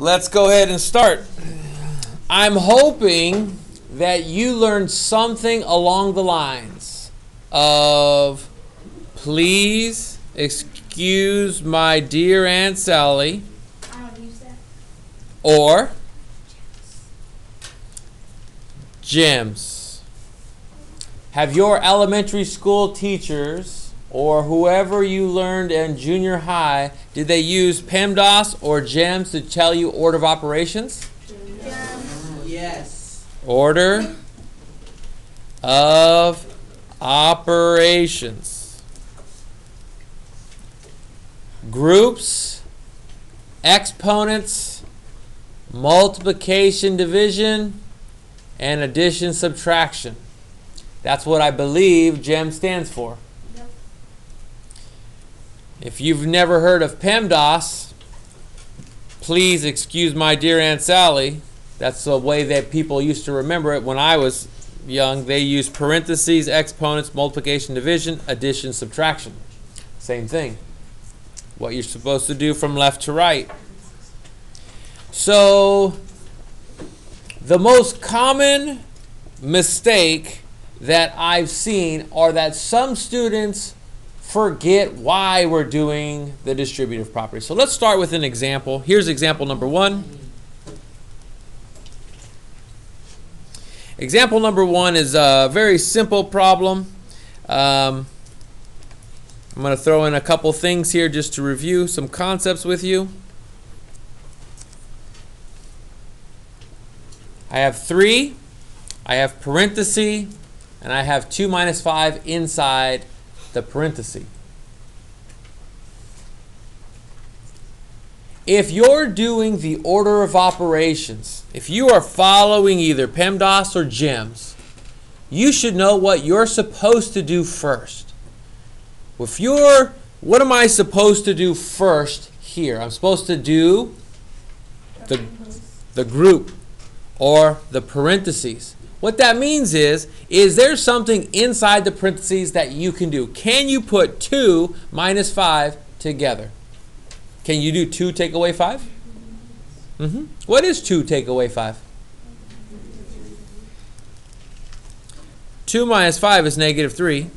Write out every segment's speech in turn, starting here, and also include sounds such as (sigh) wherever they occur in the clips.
let's go ahead and start. I'm hoping that you learned something along the lines of please excuse my dear Aunt Sally or gems. Have your elementary school teachers or whoever you learned in junior high, did they use PEMDAS or GEMS to tell you order of operations? Yes. Order of operations. Groups, exponents, multiplication, division, and addition, subtraction. That's what I believe GEM stands for. If you've never heard of PEMDAS, please excuse my dear Aunt Sally. That's the way that people used to remember it when I was young. They used parentheses, exponents, multiplication, division, addition, subtraction. Same thing. What you're supposed to do from left to right. So, the most common mistake that I've seen are that some students forget why we're doing the distributive property. So let's start with an example. Here's example number one. Example number one is a very simple problem. Um, I'm going to throw in a couple things here just to review some concepts with you. I have 3, I have parenthesis, and I have 2 minus 5 inside the parenthesis. If you're doing the order of operations, if you are following either PEMDAS or GEMS, you should know what you're supposed to do first. If you're, what am I supposed to do first here? I'm supposed to do the, the group or the parentheses. What that means is, is there something inside the parentheses that you can do? Can you put 2 minus 5 together? Can you do 2 take away 5? Mm-hmm. What is 2 take away 5? 2 minus 5 is negative 3.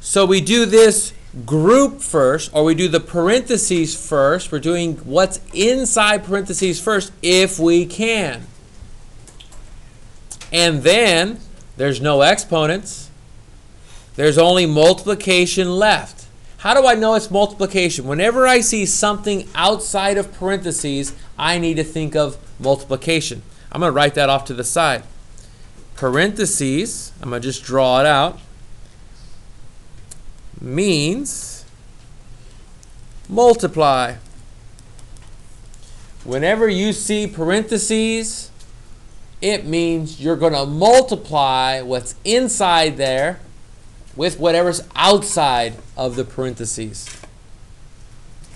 So we do this group first, or we do the parentheses first. We're doing what's inside parentheses first if we can. And then there's no exponents. There's only multiplication left. How do I know it's multiplication? Whenever I see something outside of parentheses, I need to think of multiplication. I'm going to write that off to the side. Parentheses, I'm going to just draw it out, means multiply. Whenever you see parentheses, it means you're going to multiply what's inside there with whatever's outside of the parentheses.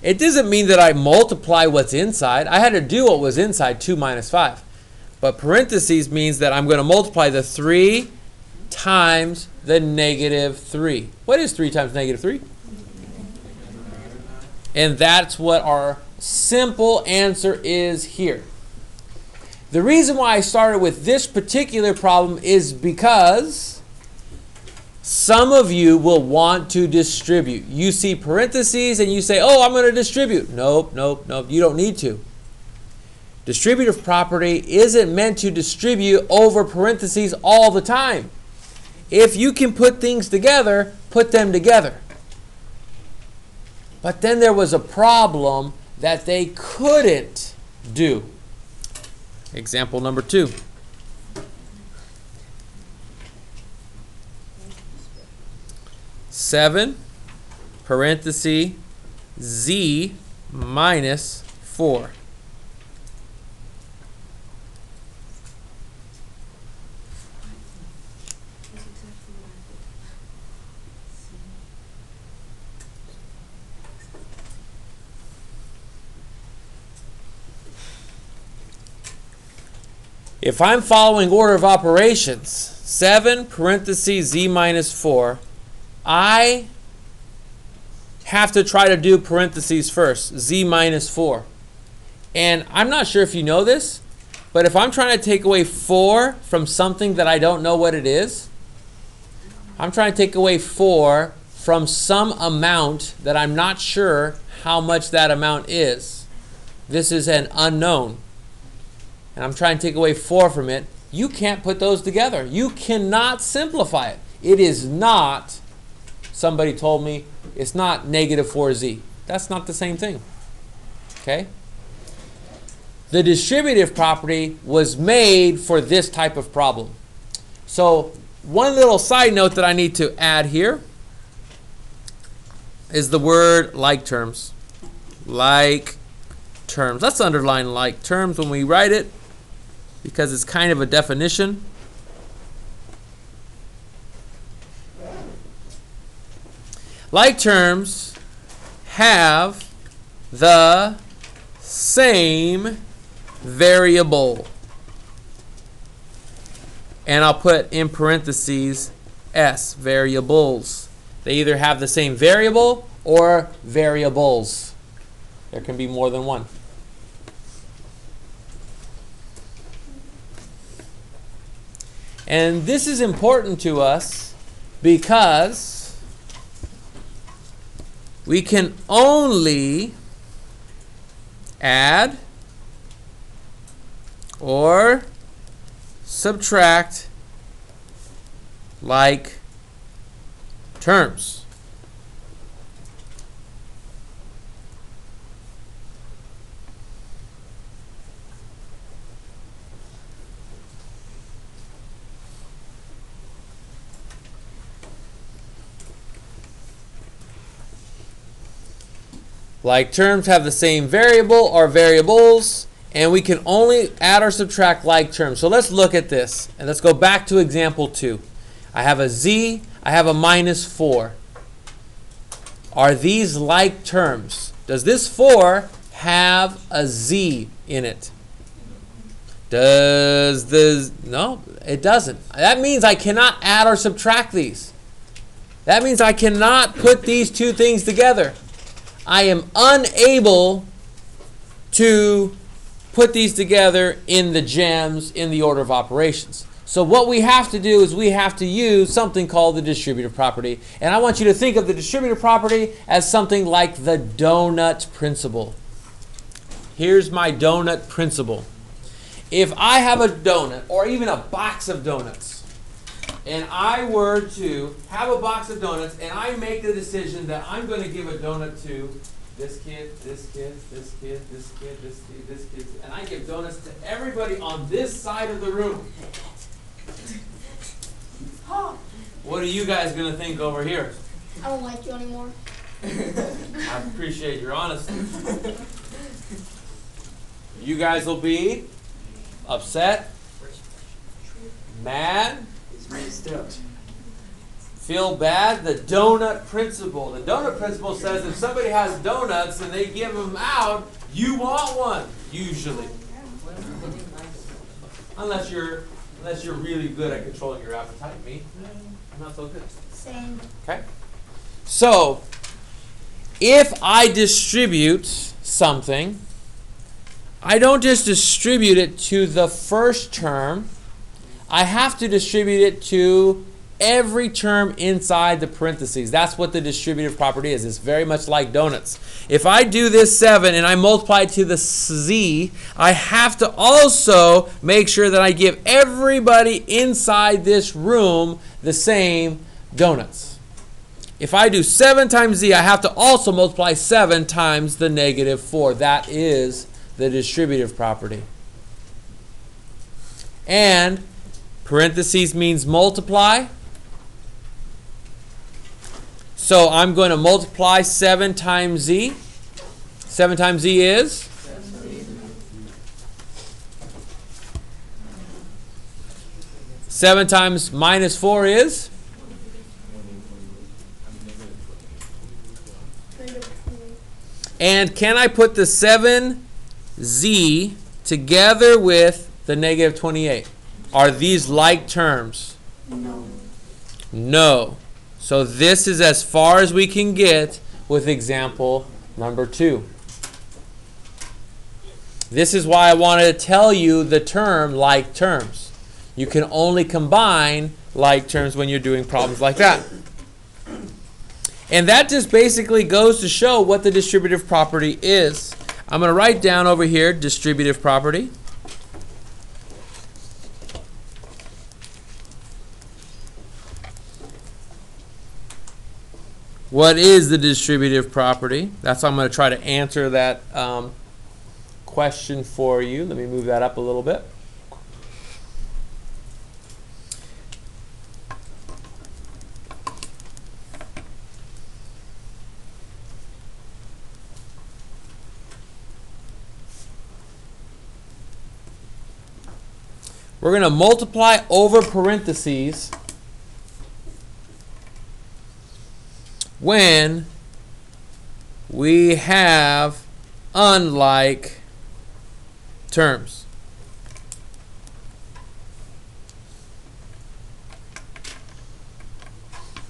It doesn't mean that I multiply what's inside. I had to do what was inside 2 minus 5. But parentheses means that I'm going to multiply the 3 times the negative 3. What is 3 times negative 3? And that's what our simple answer is here. The reason why I started with this particular problem is because some of you will want to distribute. You see parentheses and you say, oh, I'm going to distribute. Nope, nope, nope. You don't need to. Distributive property isn't meant to distribute over parentheses all the time. If you can put things together, put them together. But then there was a problem that they couldn't do. Example number two. Seven, parenthesis, z minus four. If I'm following order of operations, 7 parentheses z minus 4, I have to try to do parentheses first, z minus 4. And I'm not sure if you know this, but if I'm trying to take away 4 from something that I don't know what it is, I'm trying to take away 4 from some amount that I'm not sure how much that amount is. This is an unknown. And I'm trying to take away 4 from it. You can't put those together. You cannot simplify it. It is not, somebody told me, it's not negative 4z. That's not the same thing. Okay? The distributive property was made for this type of problem. So, one little side note that I need to add here is the word like terms. Like terms. Let's underline like terms when we write it because it's kind of a definition. Like terms have the same variable. And I'll put in parentheses S, variables. They either have the same variable or variables. There can be more than one. And this is important to us because we can only add or subtract like terms. Like terms have the same variable or variables, and we can only add or subtract like terms. So let's look at this, and let's go back to example 2. I have a z, I have a minus 4. Are these like terms? Does this 4 have a z in it? Does the, no, it doesn't. That means I cannot add or subtract these. That means I cannot put these two things together. I am unable to put these together in the gems in the order of operations. So what we have to do is we have to use something called the distributive property. And I want you to think of the distributive property as something like the donut principle. Here's my donut principle. If I have a donut or even a box of donuts, and I were to have a box of donuts and I make the decision that I'm going to give a donut to this kid, this kid, this kid, this kid, this kid, this kid, and I give donuts to everybody on this side of the room. (laughs) What are you guys going to think over here? I don't like you anymore. (laughs) I appreciate your honesty. (laughs) You guys will be upset, mad, feel bad. The donut principle. The donut principle says if somebody has donuts and they give them out, you want one usually, unless you're unless you're really good at controlling your appetite. Me, I'm not so good. Same. Okay. So, if I distribute something, I don't just distribute it to the first term, I have to distribute it to every term inside the parentheses. That's what the distributive property is. It's very much like donuts. If I do this 7 and I multiply it to the z, I have to also make sure that I give everybody inside this room the same donuts. If I do 7 times z, I have to also multiply 7 times the negative 4. That is the distributive property. And parentheses means multiply. So I'm going to multiply 7 times z. 7 times z is? Seven times minus four is? And can I put the 7z together with the negative 28? Are these like terms? No. No. So this is as far as we can get with example number two. This is why I wanted to tell you the term like terms. You can only combine like terms when you're doing problems like that. And that just basically goes to show what the distributive property is. I'm going to write down over here distributive property. What is the distributive property? That's how I'm going to try to answer that um, question for you. Let me move that up a little bit. We're going to multiply over parentheses when we have unlike terms.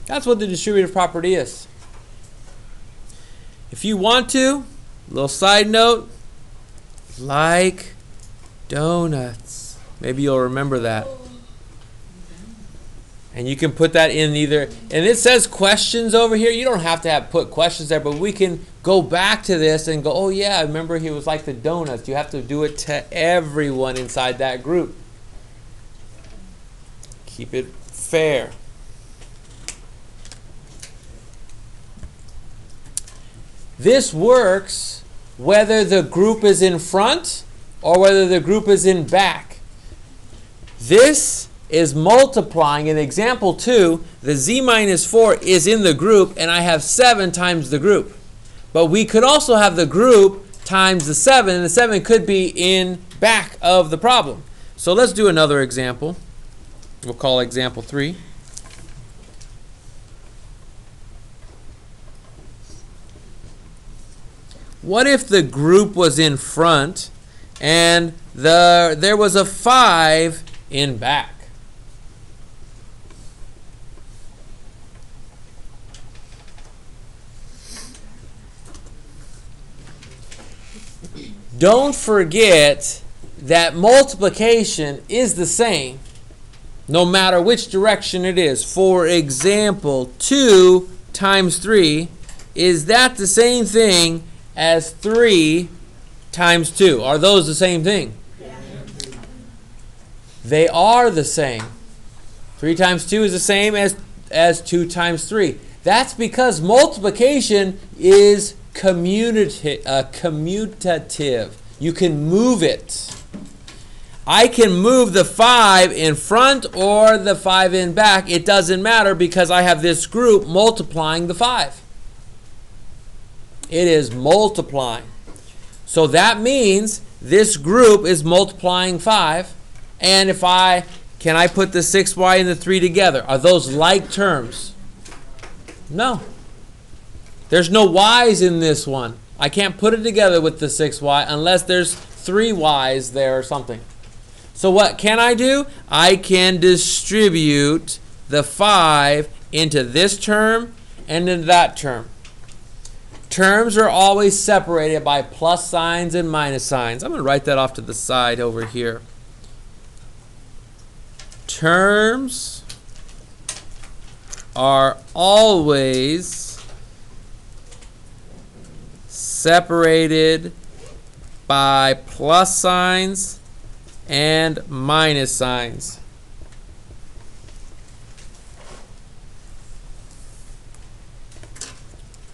That's what the distributive property is. If you want to, little side note, like donuts. Maybe you'll remember that. And you can put that in either, and it says questions over here. You don't have to have put questions there, but we can go back to this and go, oh yeah, I remember he was like the donuts. You have to do it to everyone inside that group. Keep it fair. This works whether the group is in front or whether the group is in back. This is multiplying. In example 2, the z minus 4 is in the group, and I have 7 times the group. But we could also have the group times the 7, and the 7 could be in back of the problem. So let's do another example. We'll call example 3. What if the group was in front and the there was a 5 in back? Don't forget that multiplication is the same no matter which direction it is. For example, 2 times 3, is that the same thing as 3 times 2? Are those the same thing? They are the same. 3 times 2 is the same as, as 2 times 3. That's because multiplication is commutative. Uh, commutative. You can move it. I can move the 5 in front or the 5 in back. It doesn't matter because I have this group multiplying the 5. It is multiplying. So that means this group is multiplying 5. And if I, can I put the 6y and the 3 together? Are those like terms? No. There's no y's in this one. I can't put it together with the 6y unless there's 3 y's there or something. So what can I do? I can distribute the 5 into this term and into that term. Terms are always separated by plus signs and minus signs. I'm going to write that off to the side over here. Terms are always separated by plus signs and minus signs.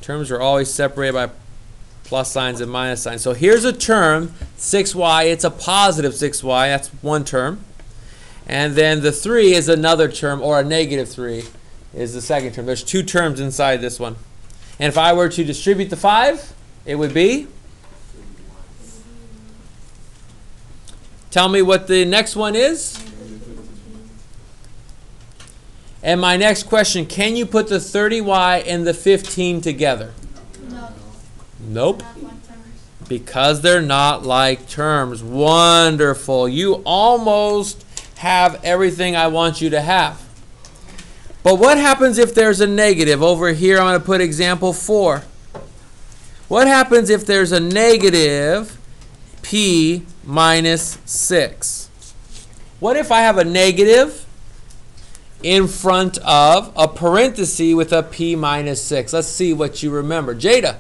Terms are always separated by plus signs and minus signs. So here's a term, 6y, it's a positive 6y, that's one term. And then the 3 is another term, or a negative 3 is the second term. There's two terms inside this one. And if I were to distribute the 5, it would be? Tell me what the next one is. And my next question, can you put the 30y and the 15 together? No. Nope. Not like terms. Because they're not like terms. Wonderful. You almost have everything I want you to have. But what happens if there's a negative? Over here, I'm going to put example 4. What happens if there's a negative p minus 6. What if I have a negative in front of a parenthesis with a p minus 6? Let's see what you remember. Jada.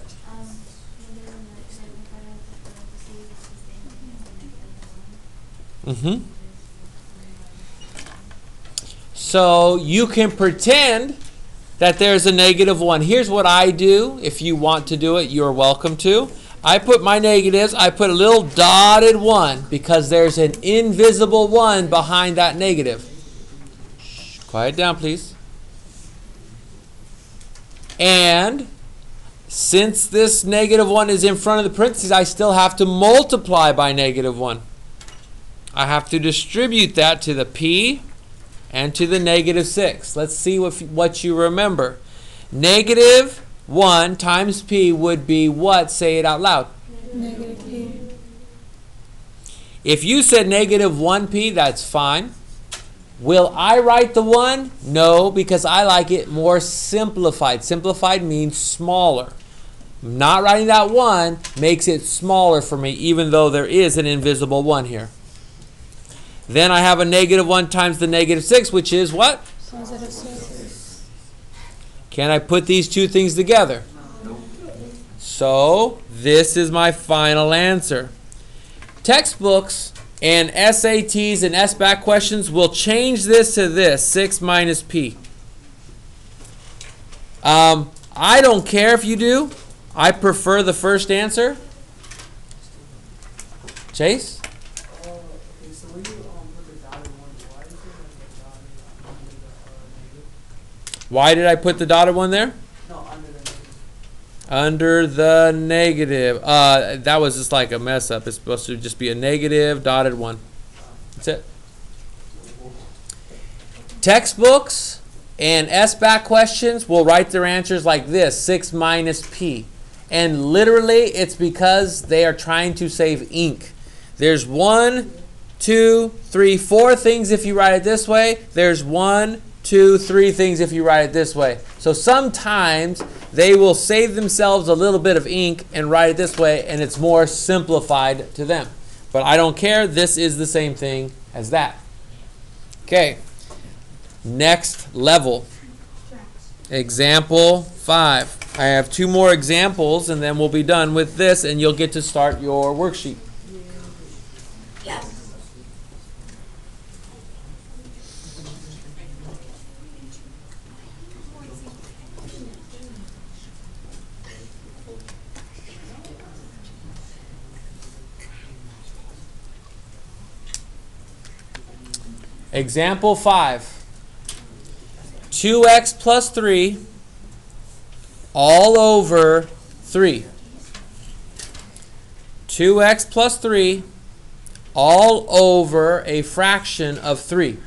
Mm-hmm. So you can pretend that there's a negative 1. Here's what I do. If you want to do it, you're welcome to. I put my negatives, I put a little dotted 1 because there's an invisible 1 behind that negative. Shh, quiet down, please. And since this negative 1 is in front of the parentheses, I still have to multiply by negative 1. I have to distribute that to the p and to the negative 6. Let's see what, what you remember. Negative 1 times p would be what? Say it out loud. Negative p. If you said negative 1p, that's fine. Will I write the 1? No, because I like it more simplified. Simplified means smaller. Not writing that 1 makes it smaller for me, even though there is an invisible 1 here. Then I have a negative 1 times the negative 6, which is what? Positive six. Can I put these two things together? So, this is my final answer. Textbooks and SATs and SBAC questions will change this to this 6 minus P. Um, I don't care if you do. I prefer the first answer. Chase? Uh, okay, so when you um put the dotted one, why is it like the dotted under the uh, negative? Why did I put the dotted one there? No, under the negative. Under the negative. Uh, that was just like a mess up. It's supposed to just be a negative dotted one. That's it. Textbooks and SBAC questions will write their answers like this 6 minus P. And literally, it's because they are trying to save ink. There's one, two, three, four things if you write it this way. There's one, two, three things if you write it this way. So sometimes they will save themselves a little bit of ink and write it this way, and it's more simplified to them. But I don't care. This is the same thing as that. Okay. Next level. Example 5. I have two more examples, and then we'll be done with this, and you'll get to start your worksheet. Example 5. 2x plus 3 all over 3. 2x plus 3 all over a fraction of 3.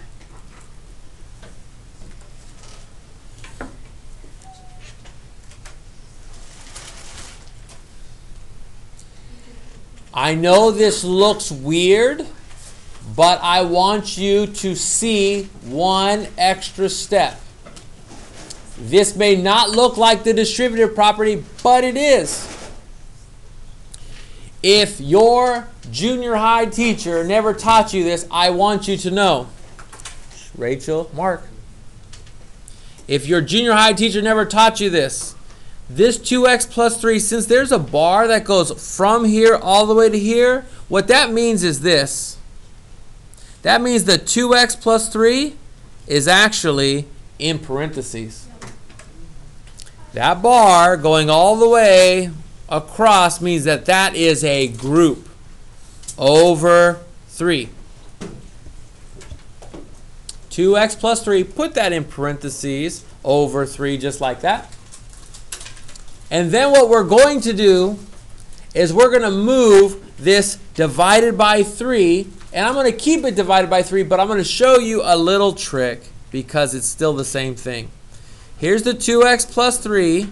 I know this looks weird, but I want you to see one extra step. This may not look like the distributive property, but it is. If your junior high teacher never taught you this, I want you to know. Rachel, Mark. If your junior high teacher never taught you this, this 2x plus 3, since there's a bar that goes from here all the way to here, what that means is this. That means the 2x plus 3 is actually in parentheses. That bar going all the way across means that that is a group over 3. 2x plus 3, put that in parentheses over 3 just like that. And then what we're going to do is we're going to move this divided by 3, and I'm going to keep it divided by 3, but I'm going to show you a little trick because it's still the same thing. Here's the 2x plus 3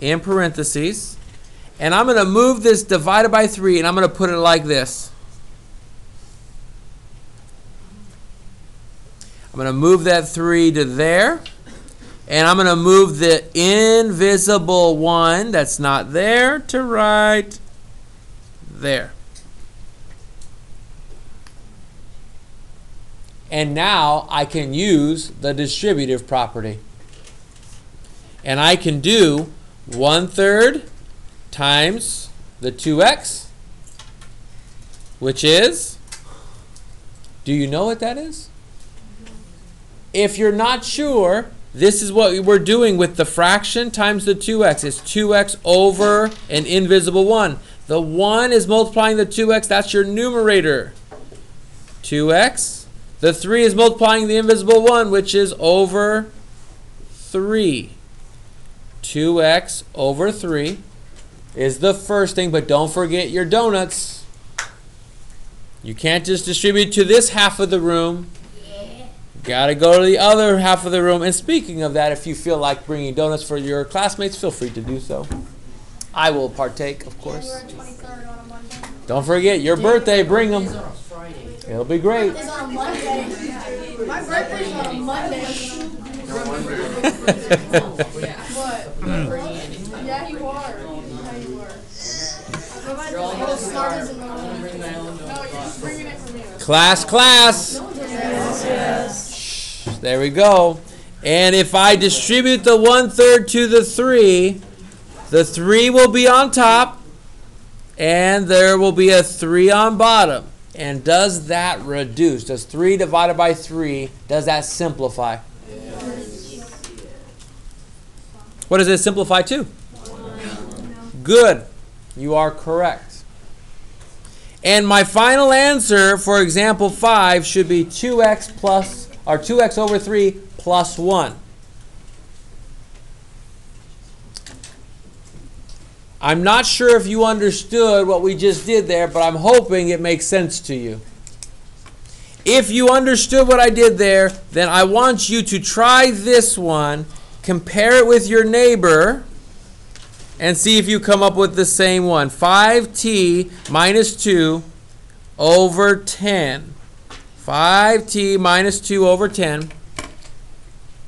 in parentheses, and I'm going to move this divided by 3, and I'm going to put it like this. I'm going to move that 3 to there. And I'm going to move the invisible one that's not there to right there. And now I can use the distributive property. And I can do 1 third times the 2x, which is, do you know what that is? If you're not sure, this is what we're doing with the fraction times the 2x. It's 2x over an invisible 1. The 1 is multiplying the 2x. That's your numerator. 2x. The 3 is multiplying the invisible 1, which is over 3. 2x over 3 is the first thing, but don't forget your donuts. You can't just distribute to this half of the room. Got to go to the other half of the room. And speaking of that, if you feel like bringing donuts for your classmates, feel free to do so. I will partake, of course. January twenty-third on a Monday. Don't forget your birthday. Bring them. It'll be great. It's on Monday. My birthday's on Monday. What? Yeah, you are. Yeah, you are. It'll start as a normal. No, you're just bringing it for me. class, class. There we go. And if I distribute the one third to the three, the three will be on top, and there will be a three on bottom. And does that reduce? Does three divided by three, does that simplify? What does it simplify to? Good. You are correct. And my final answer for example 5 should be 2x plus or 2x over 3 plus 1. I'm not sure if you understood what we just did there, but I'm hoping it makes sense to you. If you understood what I did there, then I want you to try this one, compare it with your neighbor, and see if you come up with the same one. 5t minus 2 over 10. 5t minus 2 over 10.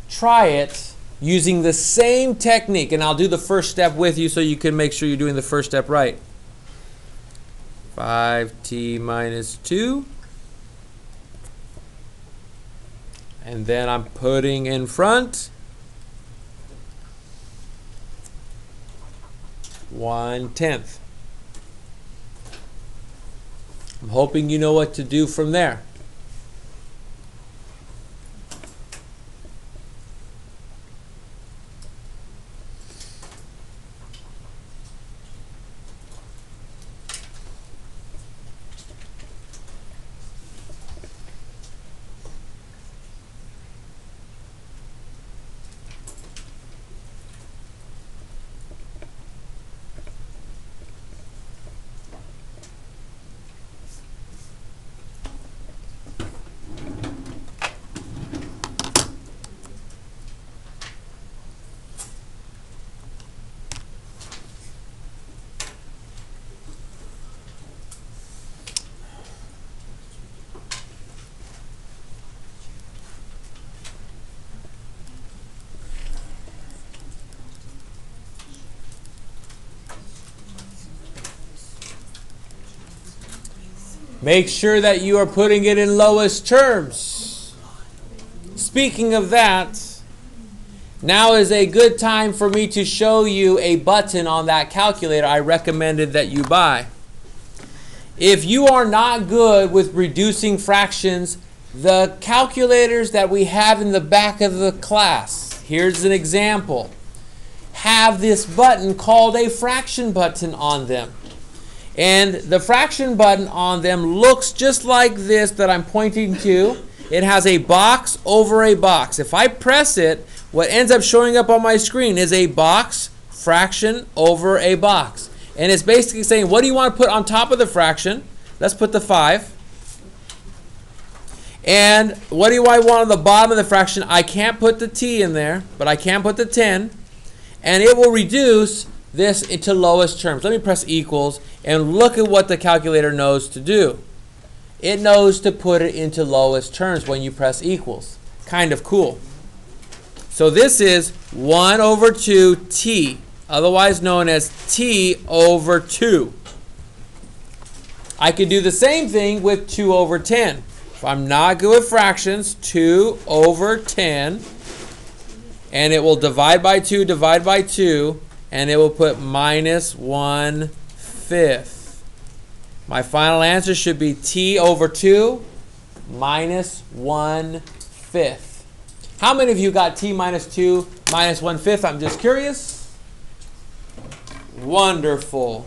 Try it using the same technique, and I'll do the first step with you so you can make sure you're doing the first step right. 5t minus 2. And then I'm putting in front one tenth. I'm hoping you know what to do from there. Make sure that you are putting it in lowest terms. Speaking of that, now is a good time for me to show you a button on that calculator I recommended that you buy. If you are not good with reducing fractions, the calculators that we have in the back of the class, here's an example, have this button called a fraction button on them. And the fraction button on them looks just like this that I'm pointing to. It has a box over a box. If I press it, what ends up showing up on my screen is a box fraction over a box. And it's basically saying, what do you want to put on top of the fraction? Let's put the 5. And what do I want on the bottom of the fraction? I can't put the t in there, but I can put the 10. And it will reduce this into lowest terms. Let me press equals and look at what the calculator knows to do. It knows to put it into lowest terms when you press equals. Kind of cool. So this is 1 over 2t, otherwise known as t over 2. I could do the same thing with 2 over 10. If I'm not good with fractions, 2 over 10. And it will divide by 2, divide by 2, and it will put minus 1 fifth. My final answer should be t over 2 minus 1 fifth. How many of you got t minus 2 minus 1 fifth? I'm just curious. Wonderful.